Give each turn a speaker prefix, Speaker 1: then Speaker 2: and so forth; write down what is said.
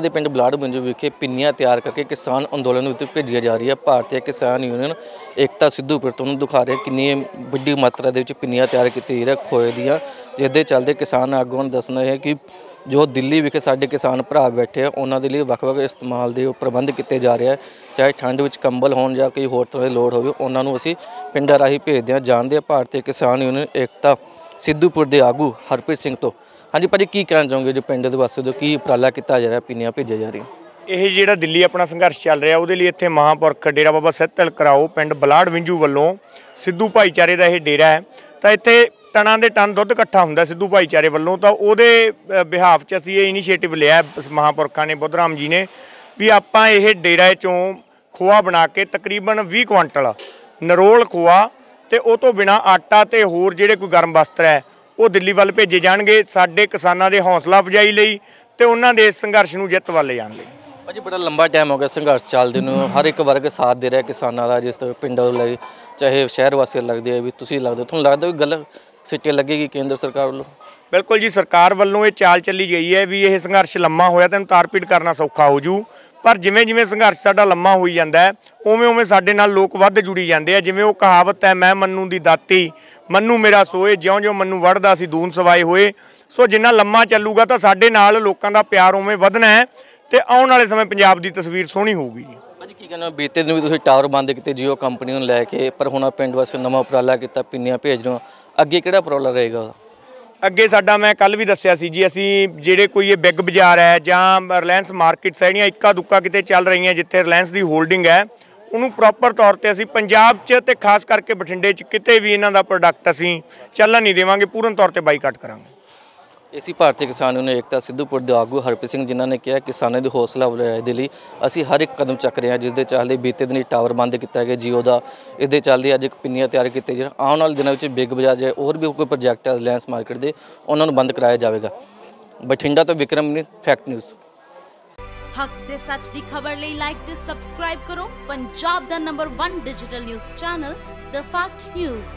Speaker 1: ਦੇ ਪਿੰਡ ਬਲਾੜ ਬੰਜੂ ਵਿਖੇ ਪਿੰਨੀਆਂ ਤਿਆਰ ਕਰਕੇ ਕਿਸਾਨ ਅੰਦੋਲਨ ਵਿੱਚ ਭੇਜੀਆਂ ਜਾ ਰਹੀ ਹੈ। ਭਾਰਤੀ ਕਿਸਾਨ ਯੂਨੀਅਨ ਏਕਤਾ ਸਿੱਧੂਪੁਰ ਤੋਂ ਦਿਖਾ ਰਿਹਾ ਕਿੰਨੀ ਵੱਡੀ ਮਾਤਰਾ ਦੇ ਵਿੱਚ ਪਿੰਨੀਆਂ ਤਿਆਰ ਕੀਤੀ ਜਾ ਰਹੀ ਖੋਏ ਦੀਆਂ। ਜਿਸ ਦੇ ਚੱਲਦੇ ਕਿਸਾਨ ਆਗੂਆਂ ਨੇ ਦੱਸਣਾ ਹੈ ਕਿ ਜੋ ਦਿੱਲੀ ਵਿਖੇ ਸਾਡੇ ਕਿਸਾਨ ਭਰਾ ਬੈਠੇ ਆ, ਉਹਨਾਂ ਦੇ ਲਈ ਵੱਖ-ਵੱਖ ਇਸਤੇਮਾਲ ਦੇ ਪ੍ਰਬੰਧ ਕੀਤੇ ਜਾ ਰਹੇ ਆ। ਚਾਹੇ ਠੰਡ ਵਿੱਚ ਕੰਬਲ ਹੋਣ ਜਾਂ ਕੋਈ ਹੋਰ ਤਰ੍ਹਾਂ ਦੀ ਲੋੜ ਹੋਵੇ, ਉਹਨਾਂ ਨੂੰ ਅਸੀਂ ਪਿੰਡਾਂ ਰਾਹੀਂ ਭੇਜਦੇ ਹਾਂ ਜਾਣਦੇ ਆ, ਭਾਰਤੀ ਕਿਸਾਨ ਯੂਨੀਅਨ ਏਕਤਾ ਸਿੱਧੂਪੁਰ ਦੇ ਆਗੂ ਹਰਪ੍ਰੀਤ ਸਿੰਘ ਤੋਂ ਹਾਂਜੀ ਭਾਜੀ, ਕੀ ਕਹਿਣਾ ਚਾਹੋਗੇ ਜੋ ਪਿੰਡ ਦੇ ਵਾਸਤੇ ਜੋ ਕੀ ਉਪਰਾਲਾ ਕੀਤਾ ਜਾ ਰਿਹਾ ਪਿੰਨੀਆਂ ਭੇਜਿਆ ਜਾ ਰਹੀਆਂ?
Speaker 2: ਇਹ ਜਿਹੜਾ ਦਿੱਲੀ ਆਪਣਾ ਸੰਘਰਸ਼ ਚੱਲ ਰਿਹਾ, ਉਹਦੇ ਲਈ ਇੱਥੇ ਮਹਾਂਪੁਰਖ ਡੇਰਾ ਬਾਬਾ ਸਿੱਧਲ ਕਰਾਓ, ਪਿੰਡ ਬਲਾੜ ਵਿੰਜੂ ਵੱਲੋਂ ਸਿੱਧੂ ਭਾਈਚਾਰੇ ਦਾ ਇਹ ਡੇਰਾ ਹੈ। ਤਾਂ ਇੱਥੇ ਟਨਾਂ ਦੇ ਟਨ ਦੁੱਧ ਇਕੱਠਾ ਹੁੰਦਾ ਸਿੱਧੂ ਭਾਈਚਾਰੇ ਵੱਲੋਂ, ਤਾਂ ਉਹਦੇ ਬਿਹਾਫ 'ਚ ਅਸੀਂ ਇਹ ਇਨੀਸ਼ੀਏਟਿਵ ਲਿਆ ਇਸ ਮਹਾਂਪੁਰਖਾਂ ਨੇ, ਬੁੱਧਰਾਮ ਜੀ ਨੇ, ਵੀ ਆਪਾਂ ਇਹ ਡੇਰਾ ਚੋਂ ਖੋਆ ਬਣਾ ਕੇ ਤਕਰੀਬਨ 20 ਕੁਇੰਟਲ ਨਰੋਲ ਖੋਆ, ਤੇ ਉਹ ਤੋਂ ਬਿਨਾ ਆਟਾ ਤੇ ਹੋਰ ਜਿਹੜੇ ਕੋਈ ਗਰਮ ਵਸਤਰ ਹੈ ਉਹ ਦਿੱਲੀ ਵੱਲ ਭੇਜੇ ਜਾਣਗੇ ਸਾਡੇ ਕਿਸਾਨਾਂ ਦੇ ਹੌਸਲਾ ਅਫਜਾਈ ਲਈ ਤੇ ਉਹਨਾਂ ਦੇ ਸੰਘਰਸ਼ ਨੂੰ ਜਿੱਤ ਵੱਲ ਲਿਜਾਣ ਲਈ।
Speaker 1: ਭਾਜੀ ਬੜਾ ਲੰਬਾ ਟਾਈਮ ਹੋ ਗਿਆ ਸੰਘਰਸ਼ ਚੱਲਦੇ ਨੂੰ। ਹਰ ਇੱਕ ਵਰਗ ਸਾਥ ਦੇ ਰਿਹਾ ਕਿਸਾਨਾਂ ਦਾ, ਜਿਸ ਤਰ੍ਹਾਂ ਪਿੰਡਾਂ ਲਈ ਚਾਹੇ ਸ਼ਹਿਰ ਵਾਸੀ ਲੱਗਦੇ ਆ ਵੀ ਤੁਸੀਂ ਲੱਗਦੇ ਤੁਹਾਨੂੰ ਲੱਗਦਾ ਕੋਈ ਗੱਲ ਸਿੱਟੇ ਲੱਗੇਗੀ ਕੇਂਦਰ ਸਰਕਾਰ ਵੱਲੋਂ?
Speaker 2: ਬਿਲਕੁਲ ਜੀ ਸਰਕਾਰ ਵੱਲੋਂ ਇਹ ਚਾਲ ਚੱਲੀ ਗਈ ਹੈ ਵੀ ਇਹ ਸੰਘਰਸ਼ ਲੰਮਾ ਹੋਇਆ ਤੈਨੂੰ ਤਾਰਪੀਟ ਕਰਨਾ ਸੌਖਾ ਹੋ ਜੂ। ਪਰ ਜਿਵੇਂ ਜਿਵੇਂ ਸੰਘਰਸ਼ ਸਾਡਾ ਲੰਮਾ ਹੋਈ ਜਾਂਦਾ ਉਵੇਂ ਉਵੇਂ ਸਾਡੇ ਨਾਲ ਲੋਕ ਵੱਧ ਜੁੜੀ ਜਾਂਦੇ ਆ। ਜਿਵੇਂ ਉਹ ਕਹਾਵਤ ਹੈ ਮੈਂ ਮੰਨੂ ਦੀ ਦਾਤੀ ਮੰਨੂ ਮੇਰਾ ਸੋਏ ਜਿਉਂ-ਜਿਉਂ ਮੰਨੂ ਵੜਦਾ ਸੀ ਦੂਨ ਸਵਾਏ ਹੋਏ। ਸੋ ਜਿੰਨਾ ਲੰਮਾ ਚੱਲੂਗਾ ਤਾਂ ਸਾਡੇ ਨਾਲ ਲੋਕਾਂ ਦਾ ਪਿਆਰ ਉਵੇਂ ਵਧਣਾ ਹੈ ਤੇ ਆਉਣ ਵਾਲੇ ਸਮੇਂ ਪੰਜਾਬ ਦੀ ਤਸਵੀਰ ਸੋਹਣੀ ਹੋਊਗੀ ਜੀ।
Speaker 1: ਭਾਜੀ ਕੀ ਕਹਿੰਦੇ ਬੀਤੇ ਦਿਨ ਵੀ ਤੁਸੀਂ ਟਾਵਰ ਬੰਦ ਕੀਤੇ ਜੀਓ ਕੰਪਨੀ ਨੂੰ ਲੈ ਕੇ ਪਰ ਹੁਣ ਪਿੰਡ ਵਾਸਤੇ ਨਵਾਂ ਉਪਰਾਲਾ ਕੀਤਾ ਪਿੰਨੀਆਂ ਭੇਜ ਰਹੇ ਹੋ। ਅੱਗੇ ਕਿਹੜਾ ਪ੍ਰੋਬਲਮ ਰਹੇਗਾ ਉਹਦਾ?
Speaker 2: ਅੱਗੇ ਸਾਡਾ ਮੈਂ ਕੱਲ ਵੀ ਦੱਸਿਆ ਸੀ ਜੀ, ਅਸੀਂ ਜਿਹੜੇ ਕੋਈ ਇਹ ਬਿੱਗ ਬਾਜ਼ਾਰ ਹੈ ਜਾਂ ਰਿਲਾਇੰਸ ਮਾਰਕੀਟਸ ਹੈ, ਜਿਹੜੀਆਂ ਇੱਕਾ ਦੁੱਕਾ ਕਿਤੇ ਚੱਲ ਰਹੀਆਂ ਜਿੱਥੇ ਰਿਲਾਇੰਸ ਦੀ ਹੋਲਡਿੰਗ ਹੈ, ਉਹਨੂੰ ਪ੍ਰੋਪਰ ਤੌਰ ਤੇ ਅਸੀਂ ਪੰਜਾਬ 'ਚ ਤੇ ਖਾਸ ਕਰਕੇ ਬਠਿੰਡੇ 'ਚ ਕਿਤੇ ਵੀ ਇਹਨਾਂ ਦਾ ਪ੍ਰੋਡਕਟ ਅਸੀਂ ਚੱਲਣ ਨਹੀਂ ਦੇਵਾਂਗੇ, ਪੂਰਨ ਤੌਰ ਤੇ ਬਾਈਕਾਟ ਕਰਾਂਗੇ
Speaker 1: ਇਸੀ ਭਾਰਤੀ ਕਿਸਾਨ ਯੂਨੀਅਨ ਏਕਤਾ ਸਿੱਧੂਪੁਰ ਦੇ ਆਗੂ ਹਰਪ੍ਰੀਤ ਸਿੰਘ ਜਿਨ੍ਹਾਂ ਨੇ ਕਿਹਾ ਕਿਸਾਨਾਂ ਦੀ ਹੌਸਲਾ ਅਫਜ਼ਾਈ ਦੇ ਲਈ ਅਸੀਂ ਹਰ ਇੱਕ ਕਦਮ ਚੱਕ ਰਹੇ ਹਾਂ ਜਿਸ ਦੇ ਚੱਲਦੇ ਬੀਤੇ ਦਿਨੀ ਟਾਵਰ ਬੰਦ ਕੀਤਾ ਗਿਆ, ਜੀਓ ਦਾ ਇਹਦੇ ਚੱਲਦੇ ਅੱਜ ਇੱਕ ਪਿੰਨੀਆਂ ਤਿਆਰ ਕੀਤੇ ਜਾ ਆਉਣ ਵਾਲੇ ਦਿਨਾਂ ਵਿੱਚ ਬਿਗ ਬਾਜ਼ਾਰ ਜੇ ਹੋਰ ਵੀ ਕੋਈ ਪ੍ਰੋਜੈਕਟ ਹੈ ਰਿਲਾਇੰਸ ਮਾਰਕੀਟ ਦੇ, ਉਹਨਾਂ ਨੂੰ ਬੰਦ ਕਰਾਇਆ ਜਾਵੇਗਾ। ਬਠਿੰਡਾ ਤੋਂ ਵਿਕਰਮ ਨੇ ਫੈਕਟ ਨਿਊਜ਼
Speaker 3: ਹੱਕ ਤੇ ਸੱਚ ਦੀ ਖਬਰ ਲਈ ਲਾਈਕ ਤੇ ਸਬਸਕ੍ਰਾਈਬ ਕਰੋ। ਪੰਜਾਬ ਦਾ ਨੰਬਰ 1 digital news channel the fact news